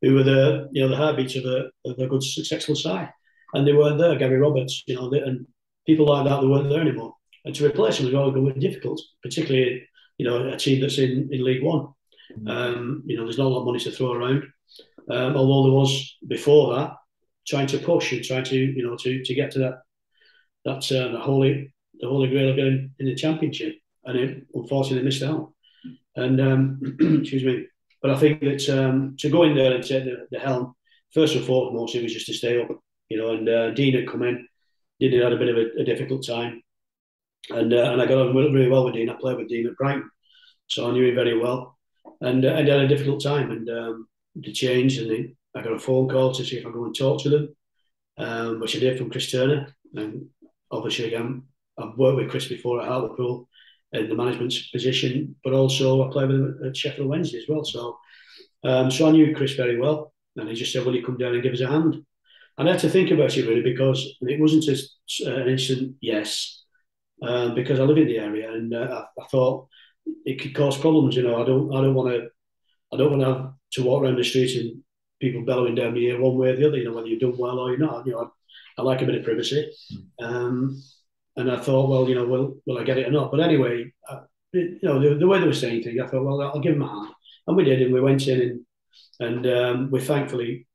who were the you know the heartbeats of a, of a good successful side, and they weren't there. Gary Roberts, you know, and people like that, they weren't there anymore. And to replace them was always going to be difficult, particularly you know a team that's in, in League One. Mm-hmm. Um, you know, there's not a lot of money to throw around. Um, although there was before that, trying to push and trying to you know to to get to that that uh, the holy the holy grail of going in the championship, and it unfortunately missed out. And um, [clears throat] excuse me, but I think that um, to go in there and take the, the, helm, first and foremost, it was just to stay up, you know. And uh, Dean had come in, Dean had had a bit of a, a difficult time, and uh, and I got on really well with Dean. I played with Dean at Brighton, so I knew him very well, and uh, and had a difficult time. And um, the change, and I got a phone call to see if I go and talk to them, um, which I did from Chris Turner, and obviously again I've worked with Chris before at Hartlepool in the management position, but also I played with him at Sheffield Wednesday as well. So, um, so I knew Chris very well, and he just said, "Will you come down and give us a hand?" And I had to think about it really because it wasn't just an instant yes, um, because I live in the area, and uh, I, I, thought it could cause problems. You know, I don't, I don't want to, I don't want to to walk around the streets and people bellowing down the ear one way or the other. You know, whether you've done well or you're not. You know, I, I like a bit of privacy. Hmm. Um, and I thought, well, you know, will will I get it or not? But anyway, uh, you know, the, the, way they were saying things, I thought, well, I'll give them a hand, and we did, and we went in, and and um, we thankfully,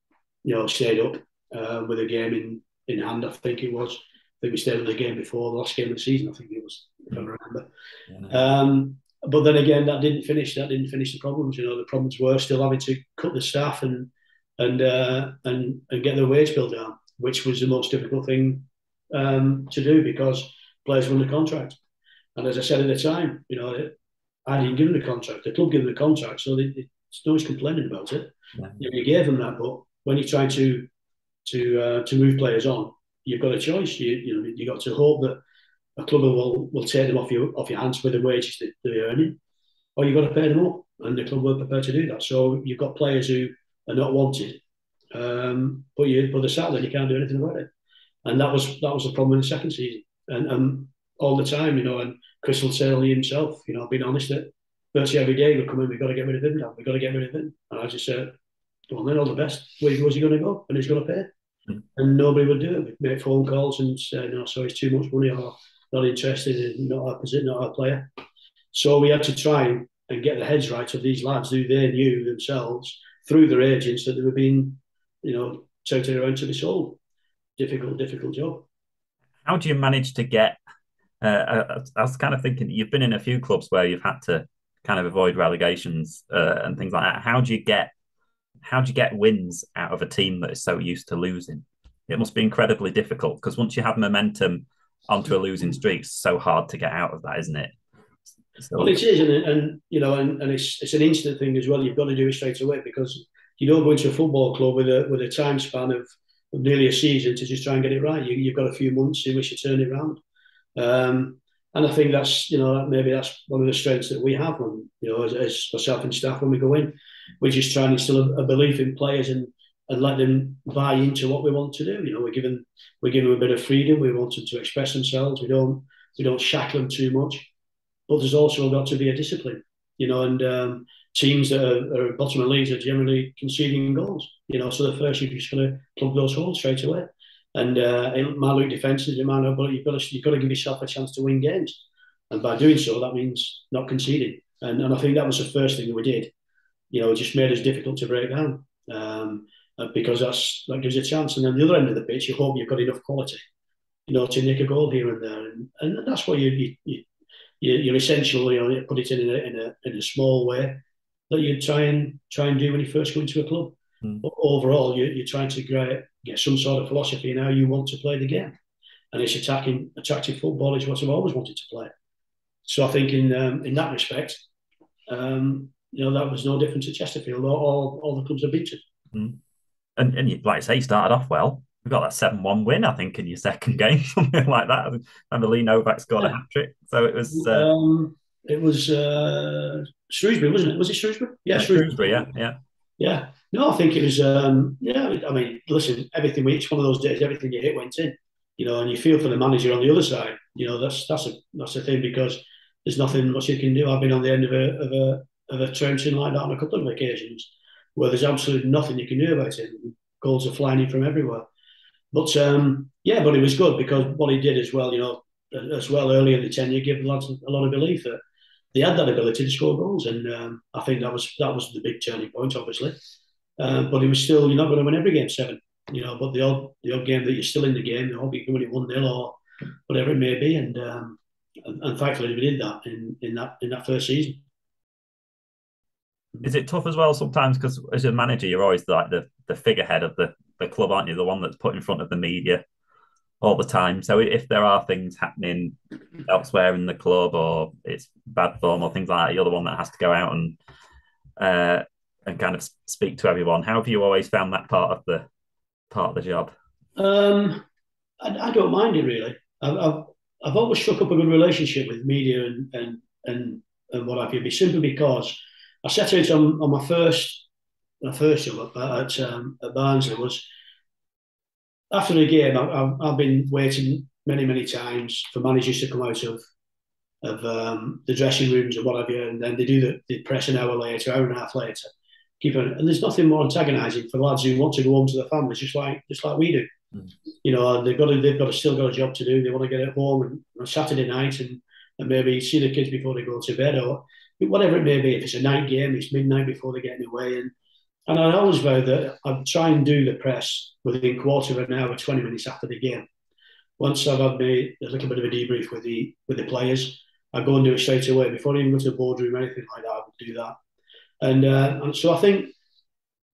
you know, stayed up uh, with a game in in hand. I think it was. I think we stayed with the game before the last game of the season. I think it was, if I remember. Yeah. Um, but then again, that didn't finish. That didn't finish the problems. You know, the problems were still having to cut the staff and and uh, and and get the wage bill down, which was the most difficult thing um, to do because players were under contract. And as I said at the time, you know, I didn't give them the contract. The club gave them the contract, so they, they, no one's complaining about it. Yeah. You, know, you, gave them that, but when you're trying to to uh, to move players on, you've got a choice. You you know you got to hope that a club will will take them off your off your hands with the wages that they're earning, or you've got to pay them up, and the club were prepared to do that. So you've got players who are not wanted, um, but you but they're sat there, you can't do anything about it and that was that was the problem in the second season. And, and all the time, you know, and Chris will say himself, you know, being honest that virtually every day we come in, we've got to get rid of him now, we've got to get rid of him. And I just said, well, then all the best. Where was he going to go? And he's going to pay. Mm. And nobody would do it. We'd make phone calls and say, no, so it's too much money or not interested in not our position, not our player. So we had to try and get the heads right of these lads who they knew themselves through their agents that they were being, you know, touted around to be sold difficult, difficult job. How do you manage to get? Uh, uh, I, was kind of thinking you've been in a few clubs where you've had to kind of avoid relegations uh, and things like that. How do you get? How do you get wins out of a team that is so used to losing? It must be incredibly difficult because once you have momentum onto a losing streak, it's so hard to get out of that, isn't it? So, well, it is, and, and you know, and, and it's it's an instant thing as well. You've got to do it straight away because you don't go into a football club with a with a time span of nearly a season to just try and get it right. You, have got a few months in which to turn it around. Um, and I think that's, you know, maybe that's one of the strengths that we have when, you know, as, as myself and staff when we go in. We're just try and instill a, a, belief in players and, and let them buy into what we want to do. You know, we're giving we're giving them a bit of freedom. We want them to express themselves. We don't we don't shackle them too much. But there's also got to be a discipline, you know, and um, teams that are, are bottom of leagues are generally conceding goals. You know, so the first you're just going to plug those holes straight away. And uh, it might look defensive, it might not, but you've got to you've got to give yourself a chance to win games. And by doing so, that means not conceding. And, and I think that was the first thing that we did. You know, it just made us difficult to break down um, because that's that gives you a chance. And then the other end of the pitch, you hope you've got enough quality, you know, to nick a goal here and there. And, and that's what you, you, you you're essentially, you know, put it in a, in a, in a small way that you try and try and do when you first go into a club. Mm. But overall, you, you're trying to get, get some sort of philosophy in how you want to play the game, and it's attacking, attractive football is what I've always wanted to play. so I think in um, in that respect, um, you know, that was no different to Chesterfield. All, all, all the clubs are beaten. Mm. And, and you, like I say, you started off well. We got that 7 1 win, I think, in your second [laughs] game, something like that. And the Lee Novak scored yeah. a hat trick. So it was. Uh, um, it was uh, Shrewsbury, wasn't it? Was it Shrewsbury? Yeah, yeah Shrewsbury. Shrewsbury. Yeah, yeah. Yeah. No, I think it was. Um, yeah, I mean, listen, everything. It's one of those days. Everything you hit went in. You know, and you feel for the manager on the other side. You know, that's that's a that's the thing because there's nothing much you can do. I've been on the end of a of a of a trenching like that on a couple of occasions where there's absolutely nothing you can do about it. Goals are flying in from everywhere. But um, yeah, but it was good because what he did as well, you know, as well early in the tenure, gave the lads a lot of belief that they had that ability to score goals, and um, I think that was that was the big turning point, obviously. Um, but it was still you're not going to win every game seven, you know. But the odd the odd game that you're still in the game, you hope you can win it one 0 or whatever it may be, and, um, and and thankfully we did that in, in that in that first season. Is it tough as well sometimes because as a manager you're always like the the figurehead of the the club, aren't you? The one that's put in front of the media all the time. So if there are things happening elsewhere in the club or it's bad form or things like that, you're the one that has to go out and uh, and kind of speak to everyone. How have you always found that part of the part of the job? Um, I, I don't mind it really. I've, I've, I've always struck up a good relationship with media and and and, and what have you. Simply because I set out on, on my first my first job at, at, um, at Barnsley was after the game, I, have been waiting many, many times for managers to come out of of um, the dressing rooms or whatever, and then they do the, the press an hour later, hour and a half later. Keep it, and there's nothing more antagonising for lads who want to go home to their families, just like just like we do. Mm. You know, they've got to, they've got to still got a job to do. They want to get at home on Saturday night and, and maybe see the kids before they go to bed or whatever it may be. If it's a night game, it's midnight before they're getting away, and and I always vow that I'd try and do the press within quarter of an hour, 20 minutes after the game. Once I've had a little bit of a debrief with the with the players, I go and do it straight away before I even go to the boardroom or anything like that. I would do that, and uh, and so I think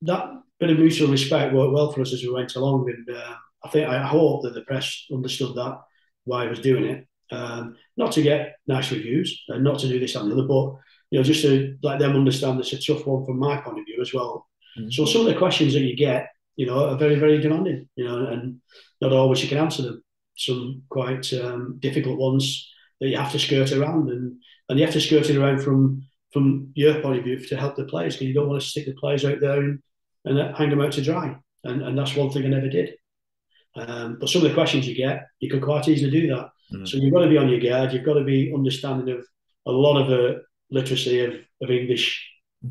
that bit of mutual respect worked well for us as we went along, and uh, I think I hope that the press understood that why I was doing it, um, not to get nice reviews and not to do this and the other, but you know just to let them understand it's a tough one from my point of view as well Mm-hmm. So some of the questions that you get, you know, are very, very demanding, you know, and not always you can answer them. Some quite um, difficult ones that you have to skirt around, and and you have to skirt it around from from your point of view to help the players because you don't want to stick the players out there and, and hang them out to dry. And, and that's one thing I never did. Um, but some of the questions you get, you can quite easily do that. Mm. So you've got to be on your guard. You've got to be understanding of a lot of the literacy of, of English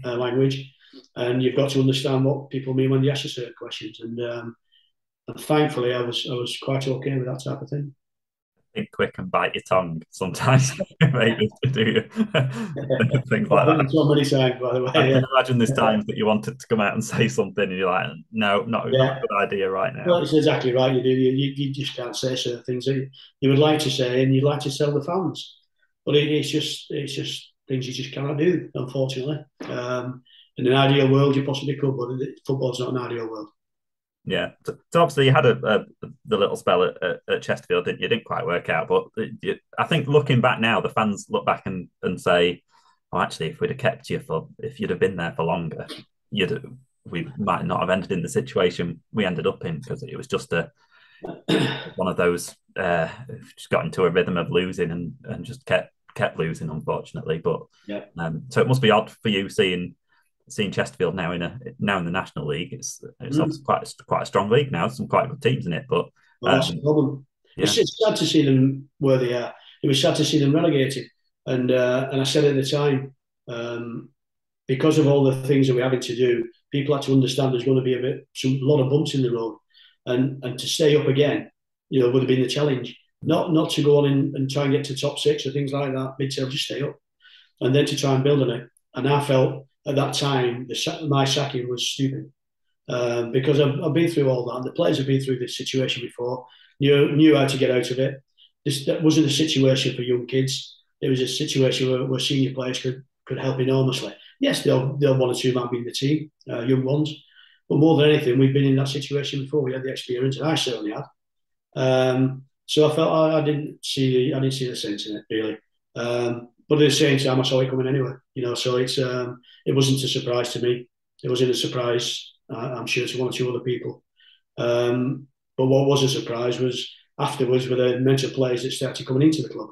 uh, language and you've got to understand what people mean when they ask you certain questions. And, um, and thankfully, I was I was quite okay with that type of thing. Think quick and bite your tongue sometimes, [laughs] maybe to do [laughs] things like that. So many times, by the way. I can imagine there's times that you wanted to come out and [laughs] say something, and you're like, "No, not, yeah. not a good idea right now." Well, it's exactly right. You do. You, you, you just can't say certain things that you would like to say, and you'd like to tell the fans, but it, it's just it's just things you just cannot do, unfortunately. Um, in an ideal world, you possibly could, but football's not an ideal world. Yeah, so, obviously you had a, a, the little spell at, at, Chesterfield, didn't you? It didn't quite work out, but it, I think looking back now, the fans look back and, and say, "Oh, actually, if we'd have kept you for, if you'd have been there for longer, you'd we might not have ended in the situation we ended up in because it was just a [coughs] one of those uh, just got into a rhythm of losing and and just kept kept losing, unfortunately. But yeah, um, so it must be odd for you seeing seeing Chesterfield now in a now in the National League, it's it's mm. quite quite a strong league now. Some quite good teams in it, but well, that's um, the problem. Yeah. It's, it's, sad to see them where they are. It was sad to see them relegated, and uh, and I said at the time um, because of all the things that we're having to do, people had to understand there's going to be a bit some lot of bumps in the road, and and to stay up again, you know, would have been the challenge. Not not to go on and, and try and get to top six or things like that. Mid just stay up, and then to try and build on it. And I felt at that time, the, my sacking was stupid um, because I've, I've, been through all that. The players have been through this situation before, knew knew how to get out of it. This that wasn't a situation for young kids. It was a situation where, where senior players could could help enormously. Yes, they'll one or two might be in the team, uh, young ones, but more than anything, we've been in that situation before. We had the experience, and I certainly had. Um, so I felt I, I, didn't see I didn't see the sense in it really. Um, but at the same time, I saw it coming anyway. You know, so it's um, it wasn't a surprise to me. It wasn't a surprise, I'm sure, to one or two other people. Um, but what was a surprise was afterwards were the mental players that started coming into the club,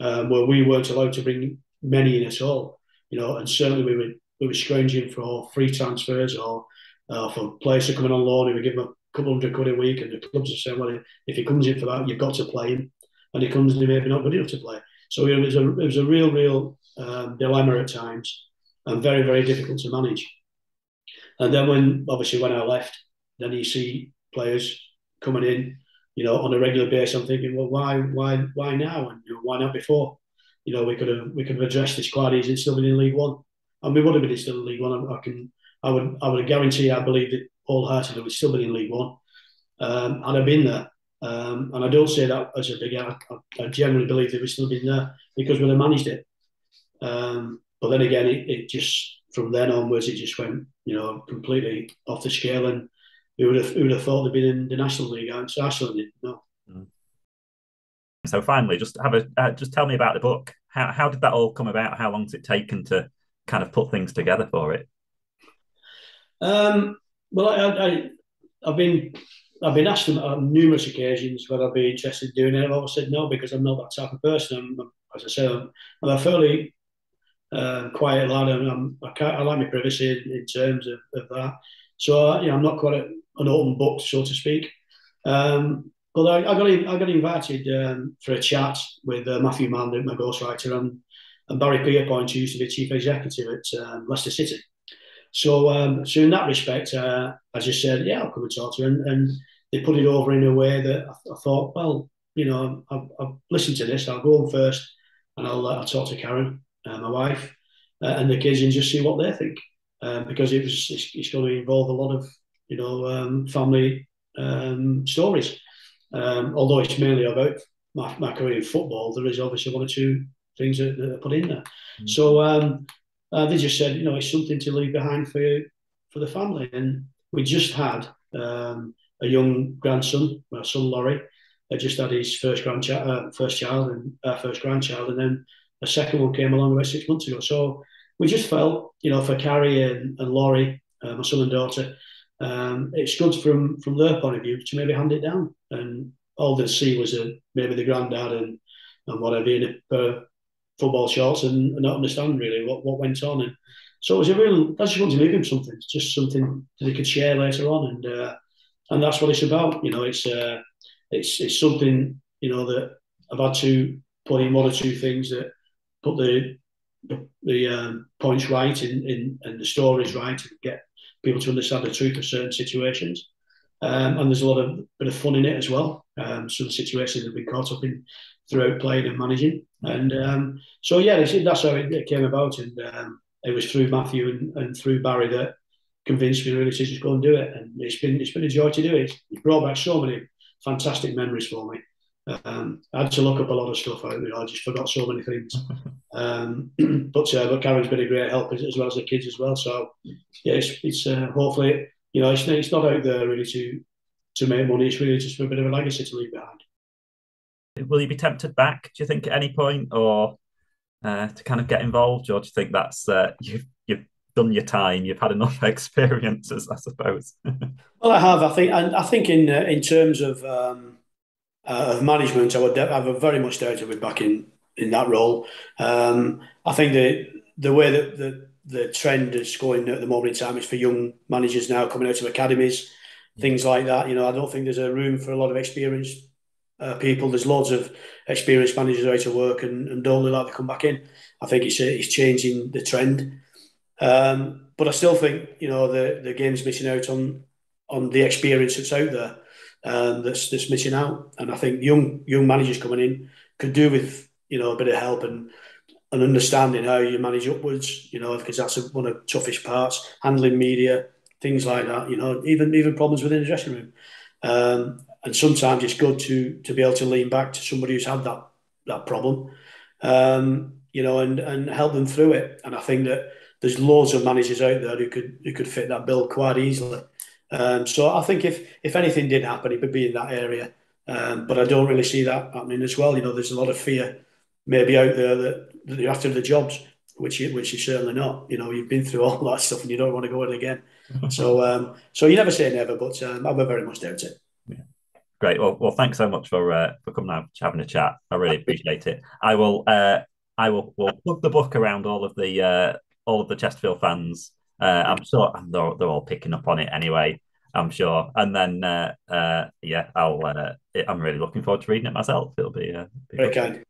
um, where we weren't allowed to bring many in at all. You know, and certainly we were we were scrounging for free transfers or uh, for players to come in on loan. We give them a couple hundred quid a week, and the clubs are saying, well, if he comes in for that, you've got to play him, and he comes in, maybe not good enough to play. So it was a it was a real real um, dilemma at times, and very very difficult to manage. And then when obviously when I left, then you see players coming in, you know, on a regular basis. I'm thinking, well, why why why now and you know, why not before? You know, we could have we could have addressed this quite easily still been in League One, and we would have been still in League One. I, I can I would I would guarantee I believe that wholeheartedly we'd still been in League One, um, and I've been there. Um, and I don't say that as a big. I, I generally believe that we've still been there because we'd have managed it. Um, but then again, it, it, just from then onwards, it just went, you know, completely off the scale. And who would have, who would have thought they'd been in the National League? So I certainly didn't know. Mm. So finally, just have a uh, just tell me about the book. How how did that all come about? How long has it taken to kind of put things together for it? Um, well, I, I, I've been I've been asked on numerous occasions whether I'd be interested in doing it. I've always said no because I'm not that type of person. I'm, as I said, I'm, I'm a fairly uh, quiet lad, and I'm, I, I, like my privacy in, in terms of, of, that. So uh, you know, I'm not quite a, an open book, so to speak. Um, but I, I, got I got invited um, for a chat with uh, Matthew Mann, my ghostwriter, and, and Barrie Pierpoint, who used to be chief executive at um, Leicester City. So, um, so in that respect, uh, I just said, yeah, I'll come and talk to you. And, and they put it over in a way that I, I thought, well, you know, I've, I've, listened to this. I'll go on first, and I'll, uh, I'll talk to Karen, uh, my wife, uh, and the kids, and just see what they think, um, because it was it's, it's, going to involve a lot of you know um, family um, stories. Um, although it's mainly about my, my, career in football, there is obviously one or two things that, that are put in there. Mm-hmm. So um, uh, they just said, you know, it's something to leave behind for you, for the family. And we just had um, a young grandson, my son Laurie, had just had his first grandchild, uh, first child, and uh, first grandchild, and then a second one came along about six months ago. So we just felt, you know, for Carrie and, and Laurie, uh, my son and daughter, um, it's good from from their point of view to maybe hand it down. And all they see was a, maybe the granddad and and whatever in a football shorts and, and not understand really what, what went on. And so it was a real. I just wanted to leave him something, just something that he could share later on, and uh, and that's what it's about. You know, it's uh, it's it's something you know that I've had to put in one or two things that put the the, the um, points right in, in and the stories right and get people to understand the truth of certain situations. Um, and there's a lot of bit of fun in it as well. Um, some situations have been caught up in throughout playing and managing, and um, so yeah, that's how it, it came about. And um, it was through Matthew and, and, through Barrie that convinced me really to just go and do it. And it's been it's been a joy to do it. It brought back so many fantastic memories for me. Um, I had to look up a lot of stuff out there. I just forgot so many things. [laughs] Um, [clears throat] but uh, but Karen's been a great help as, as, well as the kids as well. So yeah, it's, it's uh, hopefully you know it's, it's not out there really to to make money. It's really just for a bit of a legacy to leave behind. Will you be tempted back? Do you think at any point, or uh, to kind of get involved, or do you think that's uh, you've you've done your time, you've had enough [laughs] experiences, I suppose? [laughs] well, I have. I think, and I think in uh, in terms of um, uh, of management, I would I would very much doubt to be back in in that role. Um, I think the the way that the the trend is going at the moment in time is for young managers now coming out of academies, things like that. You know, I don't think there's a room for a lot of experienced uh, people. There's loads of experienced managers out of work and, and don't like to come back in. I think it's it's changing the trend. Um, but I still think you know the the game's missing out on on the experience that's out there um, that's that's missing out. And I think young young managers coming in could do with you know a bit of help and and understanding how you manage upwards. You know because that's one of the toughest parts. Handling media, things like that. You know even even problems within the dressing room. Um, and sometimes it's good to to be able to lean back to somebody who's had that that problem, um, you know, and and help them through it. And I think that there's loads of managers out there who could who could fit that bill quite easily. Um, so I think if if anything did happen, it would be in that area. Um, but I don't really see that happening as well. You know, there's a lot of fear maybe out there that, that you're after the jobs, which you, which you're certainly not. You know, you've been through [laughs] all that stuff and you don't want to go in again. [laughs] so um, so you never say never, but um, I would very much doubt it. Great. Well, well, thanks so much for uh, for coming out having a chat. I really appreciate it. I will uh, I will will plug the book around all of the uh, all of the Chesterfield fans. Uh, I'm sure they're, they're all picking up on it anyway. I'm sure. And then, uh, uh, yeah, I'll. Uh, I'm really looking forward to reading it myself. It'll be, uh, be very good.